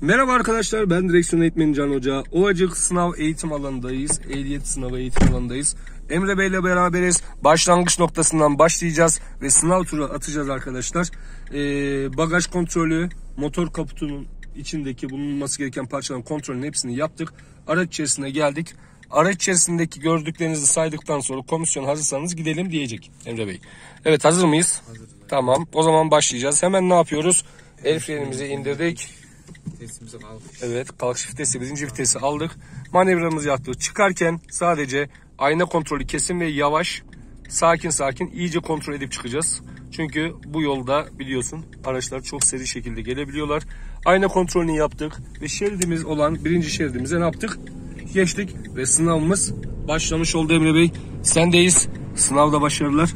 Merhaba arkadaşlar ben direksiyon eğitmeni Can Hoca. Ovacık sınav eğitim alanındayız. Ehliyet sınavı eğitim alanındayız. Emre Bey ile beraberiz. Başlangıç noktasından başlayacağız ve sınav turu atacağız arkadaşlar. Ee, bagaj kontrolü, motor kaputunun içindeki bulunması gereken parçaların kontrolünün hepsini yaptık. Araç içerisine geldik. Araç içerisindeki gördüklerinizi saydıktan sonra komisyon hazırsanız gidelim diyecek Emre Bey. Evet hazır mıyız? Hazırız. Tamam o zaman başlayacağız. Hemen ne yapıyoruz? El frenimizi indirdik. Testimize kalkış. Evet kalkış vitesi birinci vitesi aldık. Manevramızı yaptık. Çıkarken sadece ayna kontrolü kesin ve yavaş sakin sakin iyice kontrol edip çıkacağız. Çünkü bu yolda biliyorsun araçlar çok seri şekilde gelebiliyorlar. Ayna kontrolünü yaptık ve şeridimiz olan birinci şeridimize ne yaptık? Geçtik ve sınavımız başlamış oldu Emre Bey. Sendeyiz. Sınavda başarılar.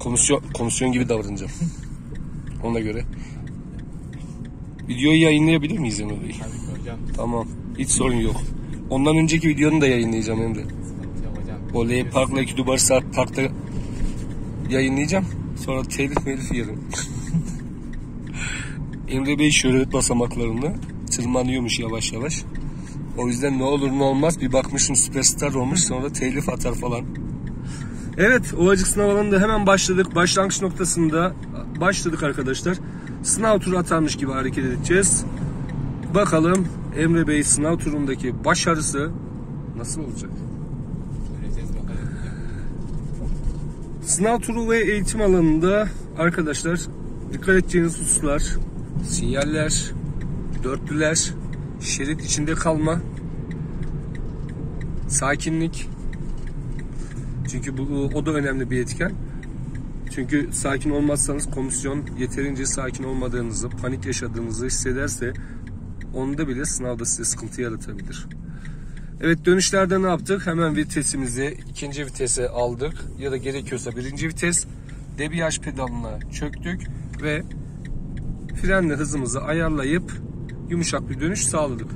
Komisyon, komisyon gibi davranacağım. Ona göre. Videoyu yayınlayabilir miyiz Emre Bey? Tabii hocam. Tamam. Hiç sorun yok. Ondan önceki videonu da yayınlayacağım Emre. Sıkıntı yok hocam. O L Park'la 2 Dubai Saat Park'ta yayınlayacağım. Sonra telif melif yerim. Emre Bey şöhret basamaklarını tırmanıyormuş yavaş yavaş. O yüzden ne olur ne olmaz bir bakmışım süperstar olmuş sonra telif atar falan. Evet Ovacık sınav alanında hemen başladık. Başlangıç noktasında başladık arkadaşlar. Sınav turu atarmış gibi hareket edeceğiz. Bakalım Emre Bey sınav turundaki başarısı nasıl olacak? Sınav turu ve eğitim alanında arkadaşlar dikkat edeceğiniz hususlar sinyaller, dörtlüler, şerit içinde kalma, sakinlik. Çünkü bu o da önemli bir etken. Çünkü sakin olmazsanız komisyon yeterince sakin olmadığınızı, panik yaşadığınızı hissederse onda bile sınavda size sıkıntı yaratabilir. Evet dönüşlerde ne yaptık? Hemen vitesimizi ikinci vitese aldık ya da gerekiyorsa birinci vites. Debriyaj pedalına çöktük ve frenle hızımızı ayarlayıp yumuşak bir dönüş sağladık.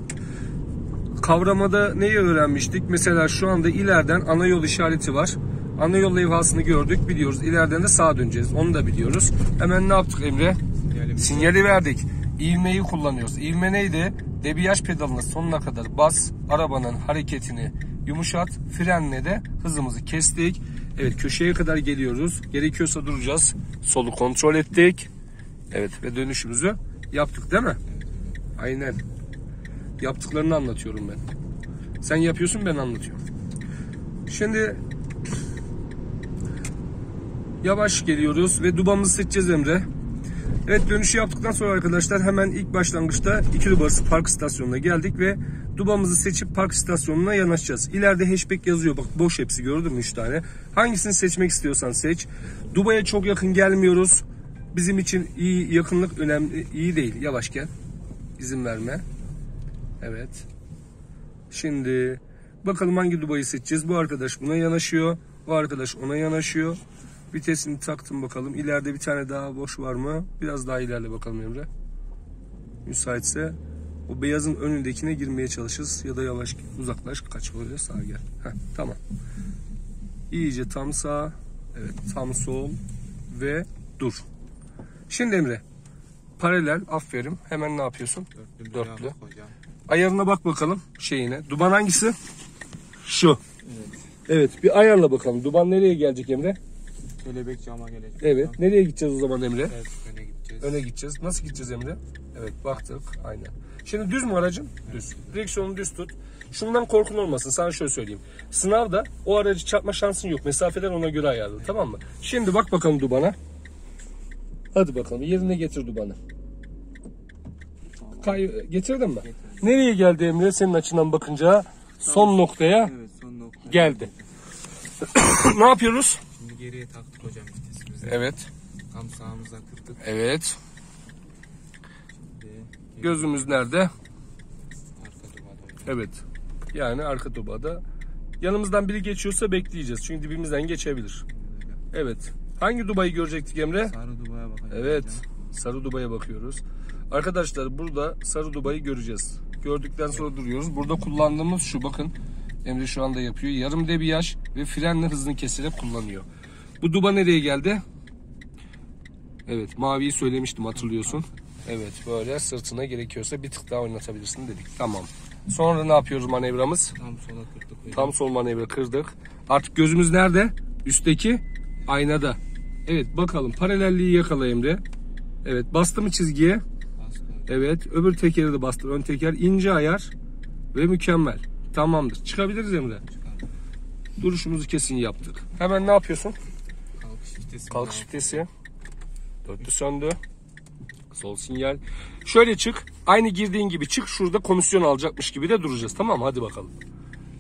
Kavramada neyi öğrenmiştik? Mesela şu anda ileriden ana yol işareti var. Ana yol levhasını gördük biliyoruz. İleriden de sağa döneceğiz. Onu da biliyoruz. Hemen ne yaptık Emre? Sinyalimiz Sinyali verdik. İvmeyi kullanıyoruz. İvme neydi? Debriyaj pedalına sonuna kadar bas. Arabanın hareketini yumuşat. Frenle de hızımızı kestik. Evet köşeye kadar geliyoruz. Gerekiyorsa duracağız. Solu kontrol ettik. Evet ve dönüşümüzü yaptık değil mi? Aynen. Yaptıklarını anlatıyorum ben. Sen yapıyorsun ben anlatıyorum. Şimdi yavaş geliyoruz ve dubamızı seçeceğiz Emre. Evet dönüşü yaptıktan sonra arkadaşlar hemen ilk başlangıçta 2 Dubarsı park istasyonuna geldik ve Dubamızı seçip park istasyonuna yanaşacağız. İleride hatchback yazıyor bak boş hepsi gördün mü 3 tane. Hangisini seçmek istiyorsan seç. Dubai'ye çok yakın gelmiyoruz. Bizim için iyi yakınlık önemli iyi değil. Yavaş gel. İzin verme. Evet. Şimdi bakalım hangi Dubai'yi seçeceğiz. Bu arkadaş buna yanaşıyor. Bu arkadaş ona yanaşıyor. Vitesini taktım bakalım. İleride bir tane daha boş var mı? Biraz daha ilerle bakalım Emre. Müsaitse o beyazın önündekine girmeye çalışırız. Ya da yavaş uzaklaş kaç böyle sağa gel. Heh, tamam. İyice tam sağ. Evet tam sol. Ve dur. Şimdi Emre. Paralel aferin. Hemen ne yapıyorsun? Dörtlü. Dörtlü. Ayarına bak bakalım şeyine. Duban hangisi? Şu. Evet. Evet bir ayarla bakalım. Duban nereye gelecek Emre? Kelebek cama gelecek. Evet. hocam. Nereye gideceğiz o zaman Emre? Evet öne gideceğiz. Öne gideceğiz. Nasıl gideceğiz Emre? Evet baktık. Aynen. Şimdi düz mü aracın? Düz. Direksiyonu düz tut. Şundan korkun olmasın. Sana şöyle söyleyeyim. Sınavda o aracı çarpma şansın yok. Mesafeden ona göre ayarlı. Tamam mı? Şimdi bak bakalım Duban'a. Hadi bakalım. Yerine getir Duban'ı. Kay getirdin mi? Nereye geldi Emre senin açından bakınca? Son noktaya Evet son nokta. geldi. ne yapıyoruz? Şimdi geriye taktık hocam vitesimizi. Evet. Tam sağımıza kırdık. Evet. Ve Gözümüz nerede? arka hocam. Evet. Yani arka tobada. Yanımızdan biri geçiyorsa bekleyeceğiz. Çünkü dibimizden geçebilir. Evet. Hangi Dubai'yi görecektik Emre? Sarı duvaya bakacağız Evet. hocam. Sarı Dubai'ye bakıyoruz. Arkadaşlar burada Sarı Dubai'yi göreceğiz. Gördükten sonra duruyoruz. Burada kullandığımız şu bakın. Emre şu anda yapıyor. Yarım debriyaj ve frenle hızını keserek kullanıyor. Bu Duba nereye geldi? Evet maviyi söylemiştim hatırlıyorsun. Evet böyle sırtına gerekiyorsa bir tık daha oynatabilirsin dedik. Tamam. Sonra ne yapıyoruz manevramız? Tam sola kırdık hocam. Tam sol manevra kırdık. Artık gözümüz nerede? Üstteki aynada. Evet bakalım paralelliği yakala Emre. Evet bastı mı çizgiye? Bastı. Evet öbür tekeri de bastır. Ön teker ince ayar ve mükemmel. Tamamdır. Çıkabiliriz Emre. Çıkardım. Duruşumuzu kesin yaptık. Hemen ne yapıyorsun? Vitesi. Kalkış vitesi. Dörtlü söndü. Sol sinyal. Şöyle çık. Aynı girdiğin gibi çık. Şurada komisyon alacakmış gibi de duracağız. Tamam? Hadi bakalım.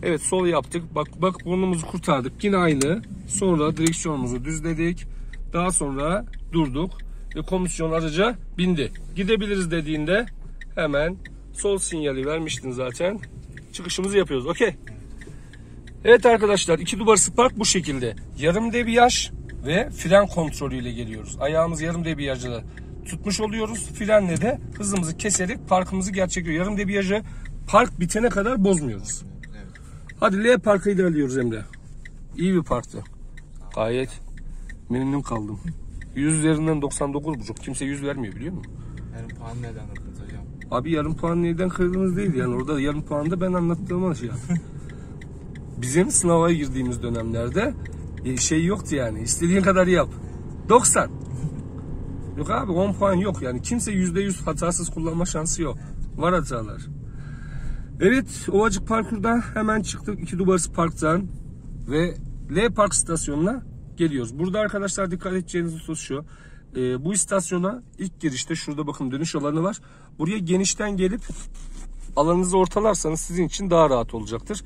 Evet sol yaptık. Bak bak burnumuzu kurtardık. Yine aynı. Sonra direksiyonumuzu düzledik. Daha sonra durduk. Ve komisyon araca bindi. Gidebiliriz dediğinde hemen sol sinyali vermiştin zaten. Çıkışımızı yapıyoruz. Okey. Evet arkadaşlar iki duvar Spark bu şekilde. Yarım debriyaj ve fren kontrolüyle geliyoruz. Ayağımız yarım debriyajla tutmuş oluyoruz. Frenle de hızımızı keserek parkımızı gerçekleştiriyoruz. Yarım debriyajı park bitene kadar bozmuyoruz. Evet. Hadi L parkı ilerliyoruz Emre. İyi bir parktı. Gayet memnun kaldım. 100 üzerinden 99,5. Kimse 100 vermiyor biliyor musun? Yarın puan neden aldınız hocam? Abi yarım puan neyden kırdınız değil yani orada yarım puan da ben anlattığım şey. Bizim sınava girdiğimiz dönemlerde şey yoktu yani istediğin kadar yap. 90. Yok abi 10 puan yok yani kimse %100 hatasız kullanma şansı yok. Var hatalar. Evet Ovacık Parkur'da hemen çıktık iki Dubarsı Park'tan ve L Park istasyonuna geliyoruz. Burada arkadaşlar dikkat edeceğiniz husus şu. E, bu istasyona ilk girişte şurada bakın dönüş alanı var. Buraya genişten gelip alanınızı ortalarsanız sizin için daha rahat olacaktır.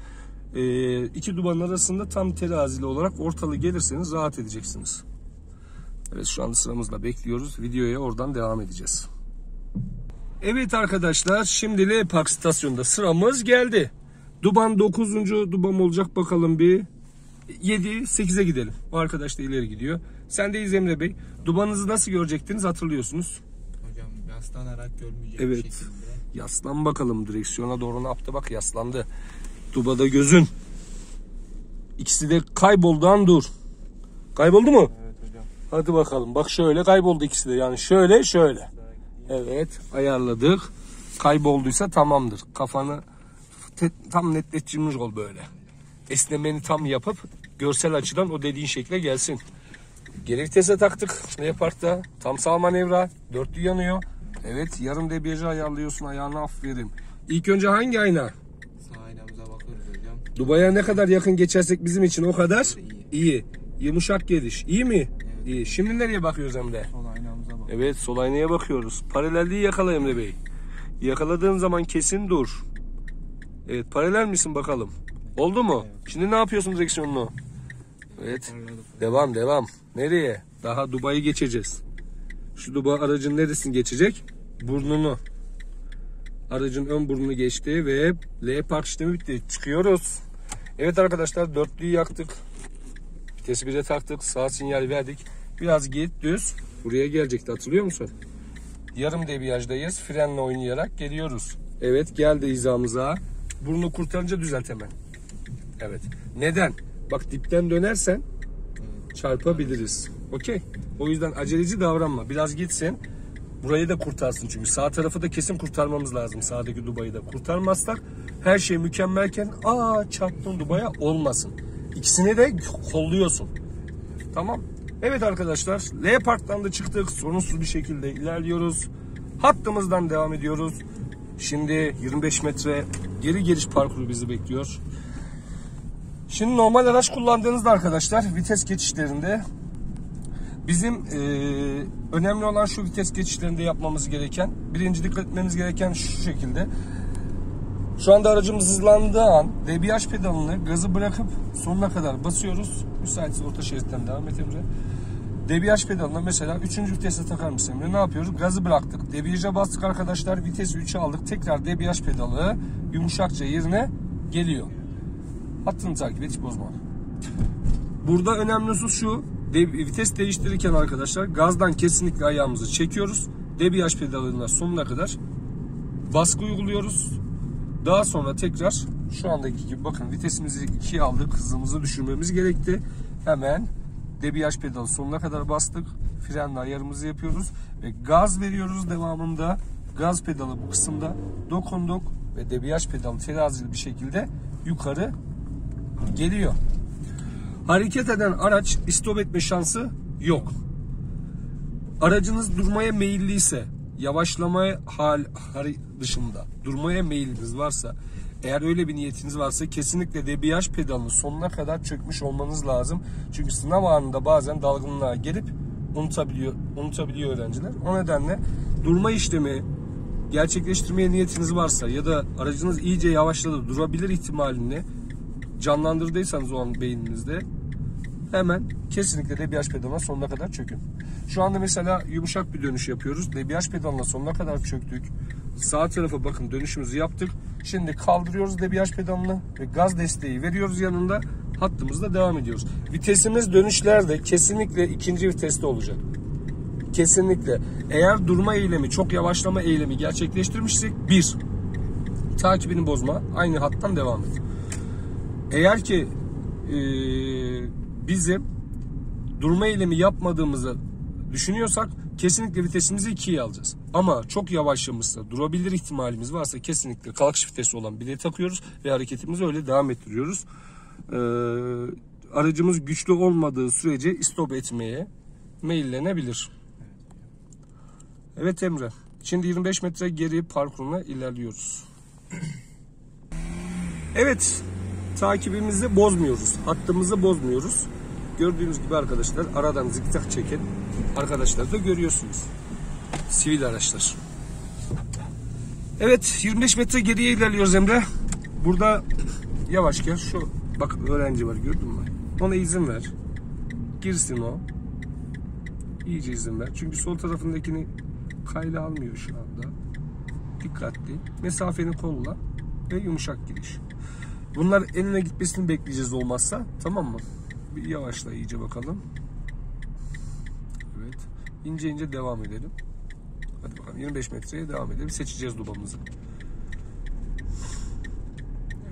E, iki dubanın arasında tam terazili olarak ortalı gelirseniz rahat edeceksiniz. Evet şu anda sıramızla bekliyoruz. Videoya oradan devam edeceğiz. Evet arkadaşlar şimdi L Park istasyonunda sıramız geldi. Duban 9. Dubam olacak bakalım bir. 7 8'e gidelim. O arkadaş da ileri gidiyor. Sendeyiz Emre Bey. Dubanınızı nasıl görecektiniz hatırlıyorsunuz. Hocam yaslanarak görmeyecek Evet. şekilde. Yaslan bakalım direksiyona doğru ne yaptı bak yaslandı. Dubada gözün. İkisi de kayboldan dur. Kayboldu mu? Evet hocam. Hadi bakalım. Bak şöyle kayboldu ikisi de. Yani şöyle şöyle. Evet ayarladık. Kaybolduysa tamamdır. Kafanı tam netlettirmiş ol böyle. Esnemeni tam yapıp görsel açıdan o dediğin şekle gelsin. Geri vitese taktık. Ne parkta? Tam sağ manevra. Dörtlü yanıyor. Evet yarım debriyajı ayarlıyorsun ayağına aferin. İlk önce hangi ayna? Sağ aynamıza bakıyoruz hocam. Dubai'ye ne kadar yakın geçersek bizim için o kadar İyi. iyi. Yumuşak geliş. İyi mi? İyi. Şimdi nereye bakıyoruz Emre? Sol aynamıza bakıyoruz. Evet sol aynaya bakıyoruz. Paralelliği yakala Emre Bey. Yakaladığın zaman kesin dur. Evet paralel misin bakalım. Oldu mu? Şimdi ne yapıyorsun direksiyonunu? Evet. Devam devam. Nereye? Daha Dubai'yi geçeceğiz. Şu Dubai aracın neresini geçecek? Burnunu. Aracın ön burnunu geçti ve L park işlemi bitti. Çıkıyoruz. Evet arkadaşlar dörtlüyü yaktık. Vitesi 1'e taktık. Sağ sinyal verdik. Biraz git düz. Buraya gelecekti hatırlıyor musun? Yarım debriyajdayız. Frenle oynayarak geliyoruz. Evet geldi hizamıza. Burnu kurtarınca düzelt hemen. Evet. Neden? Bak dipten dönersen çarpabiliriz. Okey. O yüzden aceleci davranma. Biraz gitsin. Burayı da kurtarsın çünkü sağ tarafı da kesin kurtarmamız lazım. Sağdaki Dubai'yi da kurtarmazsak her şey mükemmelken aa çarptın Dubai'ye olmasın. İkisini de kolluyorsun. Tamam. Evet arkadaşlar L Park'tan da çıktık. Sorunsuz bir şekilde ilerliyoruz. Hattımızdan devam ediyoruz. Şimdi 25 metre geri geliş parkuru bizi bekliyor. Şimdi normal araç kullandığınızda arkadaşlar vites geçişlerinde bizim eee, önemli olan şu vites geçişlerinde yapmamız gereken birinci dikkat etmemiz gereken şu şekilde. Şu anda aracımız hızlandığı an debriyaj pedalını gazı bırakıp sonuna kadar basıyoruz. Müsaitse orta şeritten devam et Emre. Debriyaj pedalına mesela 3. vitese takar mısın Emre? Ne yapıyoruz? Gazı bıraktık. Debriyaja bastık arkadaşlar. Vitesi 3'e aldık. Tekrar debriyaj pedalı yumuşakça yerine geliyor. Hattını takip et hiç bozma. Burada önemli husus şu. De- vites değiştirirken arkadaşlar gazdan kesinlikle ayağımızı çekiyoruz. Debriyaj pedalına sonuna kadar baskı uyguluyoruz. Daha sonra tekrar şu andaki gibi bakın vitesimizi 2'ye aldık. Hızımızı düşürmemiz gerekti. Hemen Debriyaj pedalı sonuna kadar bastık. Frenle ayarımızı yapıyoruz ve gaz veriyoruz devamında. Gaz pedalı bu kısımda dokunduk ve debriyaj pedalı terazili bir şekilde yukarı geliyor. Hareket eden araç istop etme şansı yok. Aracınız durmaya meyilliyse, yavaşlama hal, hal dışında durmaya meyiliniz varsa, eğer öyle bir niyetiniz varsa kesinlikle debriyaj pedalını sonuna kadar çökmüş olmanız lazım. Çünkü sınav anında bazen dalgınlığa gelip unutabiliyor, unutabiliyor öğrenciler. O nedenle durma işlemi gerçekleştirmeye niyetiniz varsa ya da aracınız iyice yavaşladı durabilir ihtimalini canlandırdıysanız o an beyninizde hemen kesinlikle debriyaj pedalına sonuna kadar çökün. Şu anda mesela yumuşak bir dönüş yapıyoruz. Debriyaj pedalına sonuna kadar çöktük. Sağ tarafa bakın dönüşümüzü yaptık. Şimdi kaldırıyoruz debriyaj pedalını ve gaz desteği veriyoruz yanında. Hattımızda devam ediyoruz. Vitesimiz dönüşlerde kesinlikle ikinci viteste olacak. Kesinlikle. Eğer durma eylemi, çok yavaşlama eylemi gerçekleştirmişsek bir, takibini bozma, aynı hattan devam et. Eğer ki e, bizim durma eylemi yapmadığımızı düşünüyorsak kesinlikle vitesimizi 2'ye alacağız. Ama çok yavaşlamışsa, durabilir ihtimalimiz varsa kesinlikle kalkış vitesi olan bile takıyoruz ve hareketimizi öyle devam ettiriyoruz. Ee, aracımız güçlü olmadığı sürece istop etmeye meyillenebilir. Evet Emre. Şimdi 25 metre geri parkuruna ilerliyoruz. Evet. Takibimizi bozmuyoruz. Hattımızı bozmuyoruz. Gördüğünüz gibi arkadaşlar aradan zikzak çeken arkadaşlar da görüyorsunuz. Sivil araçlar. Evet 25 metre geriye ilerliyoruz Emre. Burada yavaş gel. Şu bak öğrenci var gördün mü? Ona izin ver. Girsin o. İyice izin ver. Çünkü sol tarafındakini kayla almıyor şu anda. Dikkatli. Mesafeni kolla ve yumuşak giriş. Bunlar enine gitmesini bekleyeceğiz olmazsa. Tamam mı? Bir yavaşla iyice bakalım. Evet. İnce ince devam edelim. Hadi bakalım 25 metreye devam edelim. Seçeceğiz dubamızı.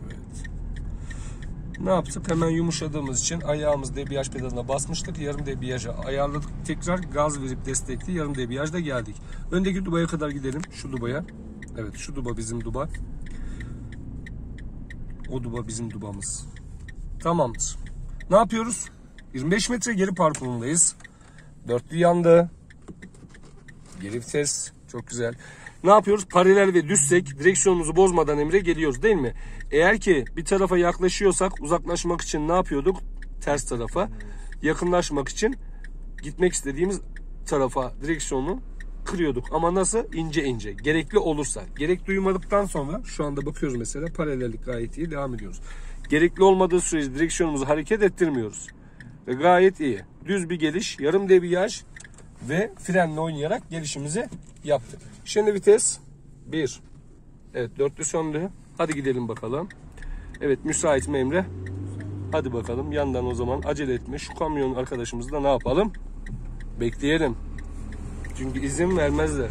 Evet. Ne yaptık? Hemen yumuşadığımız için ayağımız debriyaj pedalına basmıştık. Yarım debriyaja ayarladık. Tekrar gaz verip destekli yarım debriyajda geldik. Öndeki dubaya kadar gidelim. Şu dubaya. Evet şu duba bizim duba. O duba bizim dubamız. Tamamdır. Ne yapıyoruz? 25 metre geri parkurundayız. Dörtlü yandı. Geri vites. Çok güzel. Ne yapıyoruz? Paralel ve düzsek direksiyonumuzu bozmadan emre geliyoruz değil mi? Eğer ki bir tarafa yaklaşıyorsak uzaklaşmak için ne yapıyorduk? Ters tarafa. Yakınlaşmak için gitmek istediğimiz tarafa direksiyonu kırıyorduk. Ama nasıl? İnce ince. Gerekli olursa. Gerek duymadıktan sonra şu anda bakıyoruz mesela paralellik gayet iyi devam ediyoruz. Gerekli olmadığı sürece direksiyonumuzu hareket ettirmiyoruz. Ve gayet iyi. Düz bir geliş, yarım debriyaj ve frenle oynayarak gelişimizi yaptık. Şimdi vites 1. Evet dörtlü söndü. Hadi gidelim bakalım. Evet müsait mi Emre? Hadi bakalım yandan o zaman acele etme. Şu kamyon arkadaşımızı da ne yapalım? Bekleyelim. Çünkü izin vermezler.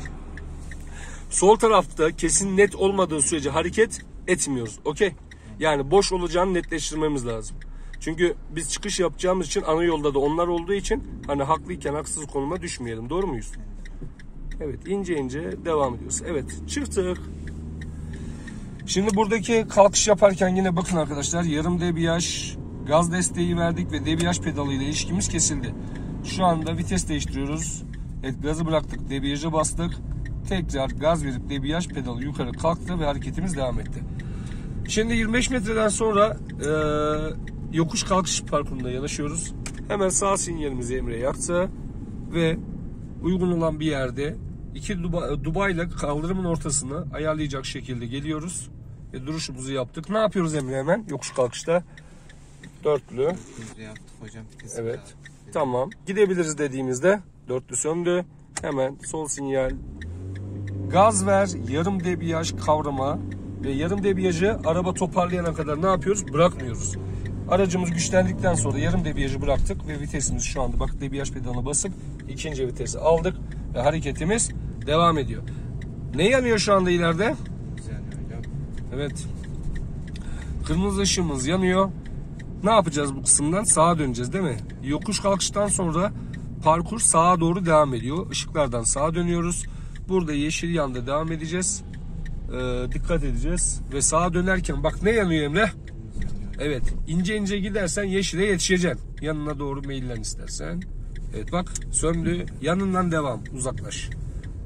Sol tarafta kesin net olmadığı sürece hareket etmiyoruz. Okey. Yani boş olacağını netleştirmemiz lazım. Çünkü biz çıkış yapacağımız için ana yolda da onlar olduğu için hani haklıyken haksız konuma düşmeyelim. Doğru muyuz? Evet ince ince devam ediyoruz. Evet çıktık. Şimdi buradaki kalkış yaparken yine bakın arkadaşlar yarım debriyaj gaz desteği verdik ve debriyaj pedalıyla ilişkimiz kesildi. Şu anda vites değiştiriyoruz. Evet gazı bıraktık debriyaja bastık. Tekrar gaz verip debriyaj pedalı yukarı kalktı ve hareketimiz devam etti. Şimdi 25 metreden sonra e, yokuş kalkış parkurunda yanaşıyoruz. Hemen sağ sinyalimizi Emre yaktı ve uygun olan bir yerde iki duba, duba ile kaldırımın ortasını ayarlayacak şekilde geliyoruz ve duruşumuzu yaptık. Ne yapıyoruz Emre hemen yokuş kalkışta? Dörtlü. Yaptık hocam. Evet. Tamam. Gidebiliriz dediğimizde dörtlü söndü. Hemen sol sinyal. Gaz ver, yarım debriyaj kavrama ve yarım debriyajı araba toparlayana kadar ne yapıyoruz? Bırakmıyoruz. Aracımız güçlendikten sonra yarım debriyajı bıraktık ve vitesimiz şu anda bak debriyaj pedalına basıp ikinci vitesi aldık ve hareketimiz devam ediyor. Ne yanıyor şu anda ileride? Evet. Kırmızı ışığımız yanıyor. ne yapacağız bu kısımdan? Sağa döneceğiz değil mi? Yokuş kalkıştan sonra parkur sağa doğru devam ediyor. Işıklardan sağa dönüyoruz. Burada yeşil yanda devam edeceğiz. Ee, dikkat edeceğiz. Ve sağa dönerken bak ne yanıyor Emre? Evet ince ince gidersen yeşile yetişeceksin. Yanına doğru meyillen istersen. Evet bak söndü. Yanından devam uzaklaş.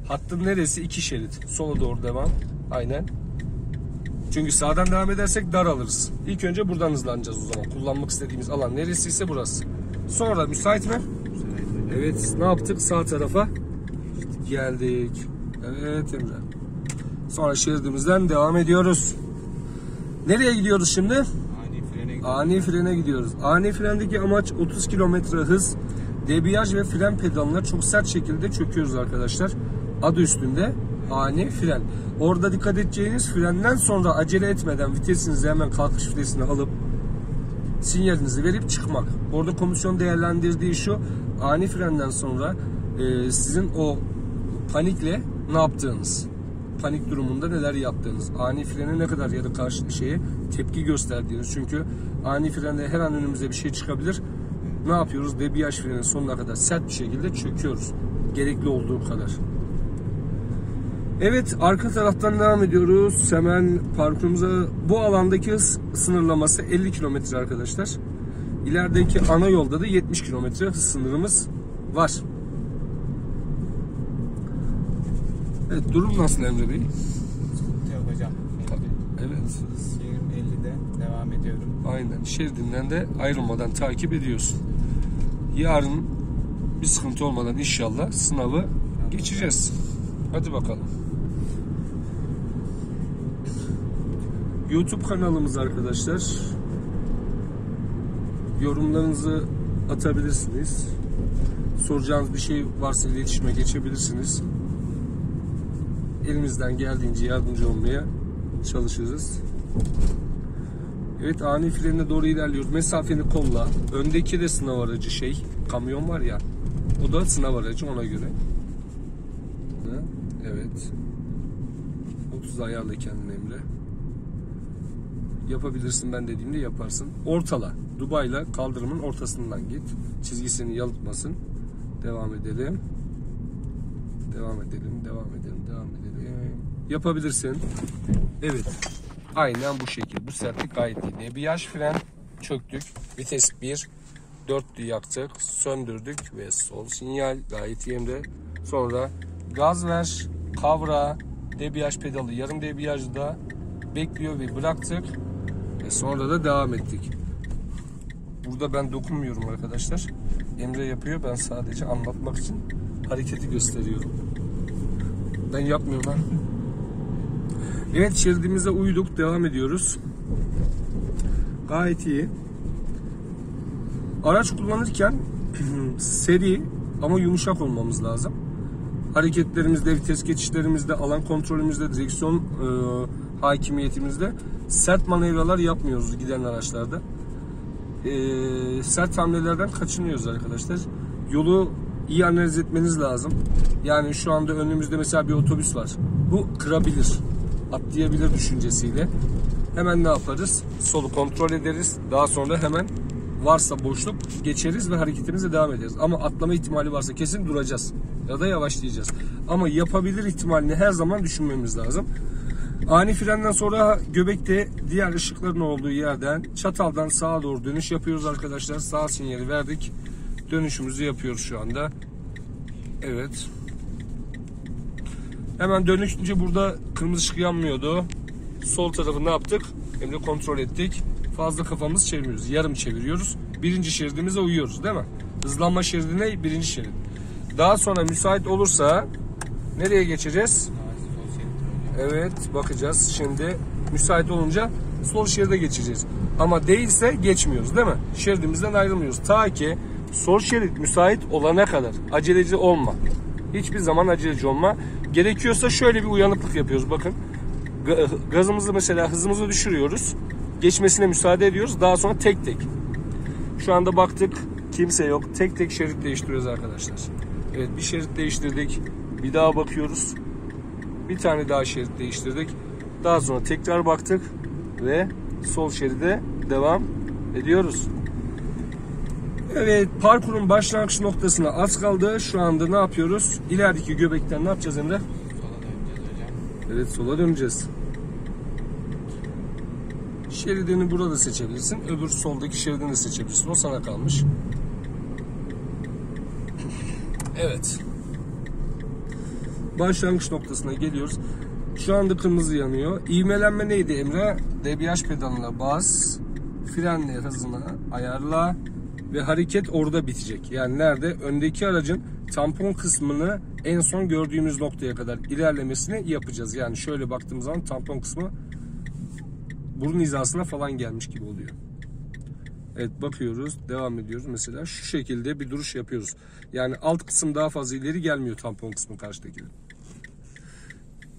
Hattın neresi? İki şerit. Sola doğru devam. Aynen. Çünkü sağdan devam edersek daralırız. İlk önce buradan hızlanacağız o zaman. Kullanmak istediğimiz alan neresiyse burası. Sonra müsait mi? Evet ne yaptık? Sağ tarafa geldik. Evet Emre. Sonra şeridimizden devam ediyoruz. Nereye gidiyoruz şimdi? Ani frene gidiyor. Ani frene gidiyoruz. Ani frendeki amaç 30 km hız, debriyaj ve fren pedalına çok sert şekilde çöküyoruz arkadaşlar. Adı üstünde ani fren. Orada dikkat edeceğiniz frenden sonra acele etmeden vitesinizi hemen kalkış vitesine alıp sinyalinizi verip çıkmak. Orada komisyon değerlendirdiği şu ani frenden sonra e, sizin o panikle ne yaptığınız panik durumunda neler yaptığınız, ani frene ne kadar ya da karşı şeye tepki gösterdiğiniz. Çünkü ani frende her an önümüze bir şey çıkabilir. Ne yapıyoruz? Debriyaj frenin sonuna kadar sert bir şekilde çöküyoruz. Gerekli olduğu kadar. Evet arka taraftan devam ediyoruz. Hemen parkurumuza bu alandaki hız sınırlaması 50 kilometre arkadaşlar. İlerideki ana yolda da 70 kilometre hız sınırımız var. Evet durum nasıl Emre Bey? Sıkıntı yok hocam. 50. Evet. Şehrim 50'de devam ediyorum. Aynen. Şeridinden de ayrılmadan takip ediyorsun. Yarın bir sıkıntı olmadan inşallah sınavı geçeceğiz. Hadi bakalım. YouTube kanalımız arkadaşlar. Yorumlarınızı atabilirsiniz. Soracağınız bir şey varsa iletişime geçebilirsiniz. Elimizden geldiğince yardımcı olmaya çalışırız. Evet ani frenine doğru ilerliyoruz. Mesafeni kolla. Öndeki de sınav aracı şey. Kamyon var ya. O da sınav aracı ona göre. Evet. 30 ayarla kendini Emre. Yapabilirsin ben dediğimde yaparsın. Ortala. Dubai'la kaldırımın ortasından git. Çizgisini yalıtmasın. Devam edelim. Devam edelim. Devam edelim. Devam edelim. Yapabilirsin. Evet. Aynen bu şekil. Bu sertlik gayet iyi. Debriyaj fren çöktük. Vites 1. Dörtlü yaktık. Söndürdük ve sol sinyal gayet iyi Emre. Sonra gaz ver. Kavra. Debriyaj pedalı yarım debriyajda bekliyor ve bıraktık. Ve sonra da devam ettik. Burada ben dokunmuyorum arkadaşlar. Emre yapıyor. Ben sadece anlatmak için hareketi gösteriyorum. Ben yapmıyorum ha. Evet şeridimize uyduk. Devam ediyoruz. Gayet iyi. Araç kullanırken seri ama yumuşak olmamız lazım. Hareketlerimizde, vites geçişlerimizde, alan kontrolümüzde, direksiyon e, hakimiyetimizde sert manevralar yapmıyoruz giden araçlarda. E, sert hamlelerden kaçınıyoruz arkadaşlar. Yolu iyi analiz etmeniz lazım. Yani şu anda önümüzde mesela bir otobüs var. Bu kırabilir, atlayabilir düşüncesiyle. Hemen ne yaparız? Solu kontrol ederiz. Daha sonra hemen varsa boşluk geçeriz ve hareketimize devam ederiz. Ama atlama ihtimali varsa kesin duracağız ya da yavaşlayacağız. Ama yapabilir ihtimalini her zaman düşünmemiz lazım. Ani frenden sonra göbekte diğer ışıkların olduğu yerden çataldan sağa doğru dönüş yapıyoruz arkadaşlar. Sağ sinyali verdik. Dönüşümüzü yapıyoruz şu anda. Evet. Hemen dönüşünce burada kırmızı ışık yanmıyordu. Sol tarafı ne yaptık? Hem de kontrol ettik. Fazla kafamızı çeviriyoruz. Yarım çeviriyoruz. Birinci şeridimize uyuyoruz değil mi? Hızlanma şeridine birinci şerit. Daha sonra müsait olursa nereye geçeceğiz? Ağzı sol şerittir hocam. Evet bakacağız. Şimdi müsait olunca sol şeride geçeceğiz. Ama değilse geçmiyoruz değil mi? Şeridimizden ayrılmıyoruz. Ta ki sol şerit müsait olana kadar aceleci olma. Hiçbir zaman aceleci olma. Gerekiyorsa şöyle bir uyanıklık yapıyoruz bakın. Ga- Gazımızı mesela hızımızı düşürüyoruz. Geçmesine müsaade ediyoruz. Daha sonra tek tek. Şu anda baktık kimse yok. Tek tek şerit değiştiriyoruz arkadaşlar. Evet bir şerit değiştirdik. Bir daha bakıyoruz. Bir tane daha şerit değiştirdik. Daha sonra tekrar baktık ve sol şeride devam Ediyoruz. Evet parkurun başlangıç noktasına az kaldı. Şu anda ne yapıyoruz? İlerideki göbekten ne yapacağız Emre? Sola döneceğiz hocam. Evet sola döneceğiz. Şeridini burada seçebilirsin. Öbür soldaki şeridini de seçebilirsin. O sana kalmış. Evet. Başlangıç noktasına geliyoruz. Şu anda kırmızı yanıyor. İğmelenme neydi Emre? Debriyaj pedalına bas. Frenle hızını ayarla. Ve hareket orada bitecek. Yani nerede? Öndeki aracın tampon kısmını en son gördüğümüz noktaya kadar ilerlemesini yapacağız. Yani şöyle baktığımız zaman tampon kısmı burun hizasına falan gelmiş gibi oluyor. Evet bakıyoruz, devam ediyoruz. Mesela şu şekilde bir duruş yapıyoruz. Yani alt kısım daha fazla ileri gelmiyor tampon kısmı karşıdaki.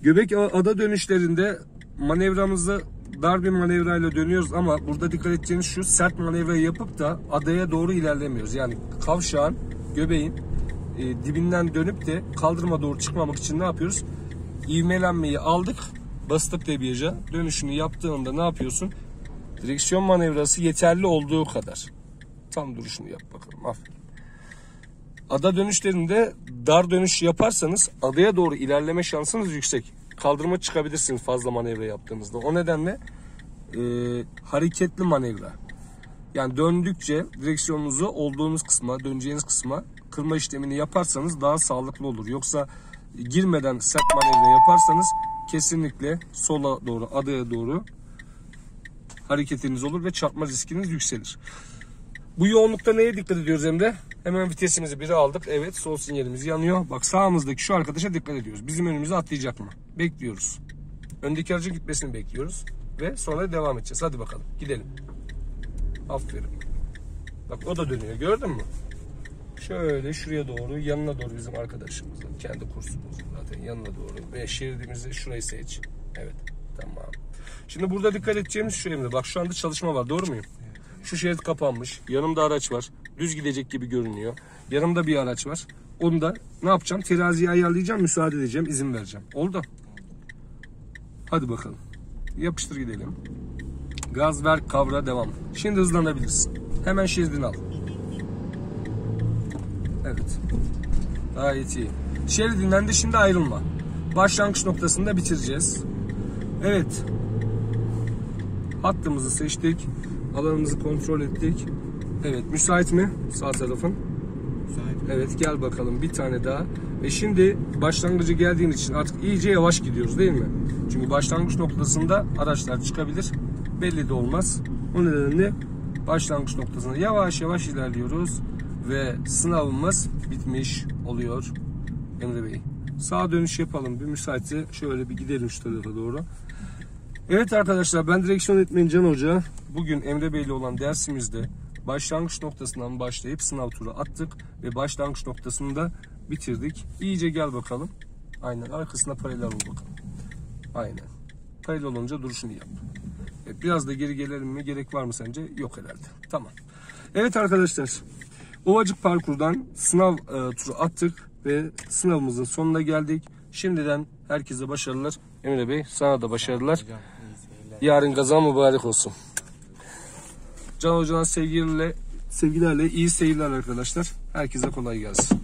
Göbek ada dönüşlerinde manevramızı dar bir manevrayla dönüyoruz ama burada dikkat edeceğiniz şu sert manevrayı yapıp da adaya doğru ilerlemiyoruz. Yani kavşağın, göbeğin e, dibinden dönüp de kaldırıma doğru çıkmamak için ne yapıyoruz? İvmelenmeyi aldık, bastık debriyaja. Dönüşünü yaptığında ne yapıyorsun? Direksiyon manevrası yeterli olduğu kadar. Tam duruşunu yap bakalım. Aferin. Ada dönüşlerinde dar dönüş yaparsanız adaya doğru ilerleme şansınız yüksek. Kaldırıma çıkabilirsiniz fazla manevra yaptığınızda. O nedenle e, hareketli manevra. Yani döndükçe direksiyonunuzu olduğunuz kısma, döneceğiniz kısma kırma işlemini yaparsanız daha sağlıklı olur. Yoksa girmeden sert manevra yaparsanız kesinlikle sola doğru, adaya doğru hareketiniz olur ve çarpma riskiniz yükselir. Bu yoğunlukta neye dikkat ediyoruz Emre? Hemen vitesimizi biri aldık. Evet sol sinyalimiz yanıyor. Bak sağımızdaki şu arkadaşa dikkat ediyoruz. Bizim önümüze atlayacak mı? Bekliyoruz. Öndeki aracın gitmesini bekliyoruz. Ve sonra devam edeceğiz. Hadi bakalım gidelim. Aferin. Bak o da dönüyor gördün mü? Şöyle şuraya doğru yanına doğru bizim arkadaşımızın kendi kursumuz zaten yanına doğru ve şeridimizi şurayı seç. Evet tamam. Şimdi burada dikkat edeceğimiz şu Emre. Bak şu anda çalışma var doğru muyum? Şu şerit kapanmış. Yanımda araç var. Düz gidecek gibi görünüyor. Yanımda bir araç var. Onu da ne yapacağım? Teraziyi ayarlayacağım, müsaade edeceğim, izin vereceğim. Oldu. Hadi bakalım. Yapıştır gidelim. Gaz ver, kavra, devam. Şimdi hızlanabilirsin. Hemen şeridini al. Evet. Gayet iyi. Şeridinden de şimdi ayrılma. Başlangıç noktasında bitireceğiz. Evet. Hattımızı seçtik. Alanımızı kontrol ettik. Evet müsait mi sağ tarafın? Müsait. Evet gel bakalım bir tane daha. Ve şimdi başlangıcı geldiğin için artık iyice yavaş gidiyoruz değil mi? Çünkü başlangıç noktasında araçlar çıkabilir. Belli de olmaz. O nedenle başlangıç noktasında yavaş yavaş ilerliyoruz. Ve sınavımız bitmiş oluyor Emre Bey. Sağa dönüş yapalım. Bir müsaitse şöyle bir gidelim şu tarafa doğru. Evet arkadaşlar ben direksiyon etmeyin Can Hoca. Bugün Emre Bey ile olan dersimizde başlangıç noktasından başlayıp sınav turu attık ve başlangıç noktasını da bitirdik. İyice gel bakalım. Aynen arkasına paralel ol bakalım. Aynen. Paralel olunca duruşunu yap. Evet, biraz da geri gelelim mi? Gerek var mı sence? Yok herhalde. Tamam. Evet arkadaşlar. Ovacık parkurdan sınav e, turu attık ve sınavımızın sonuna geldik. Şimdiden herkese başarılar. Emre Bey sana da başarılar. Yarın kazan mübarek olsun. Can Hoca'dan sevgilerle, sevgilerle iyi seyirler arkadaşlar. Herkese kolay gelsin.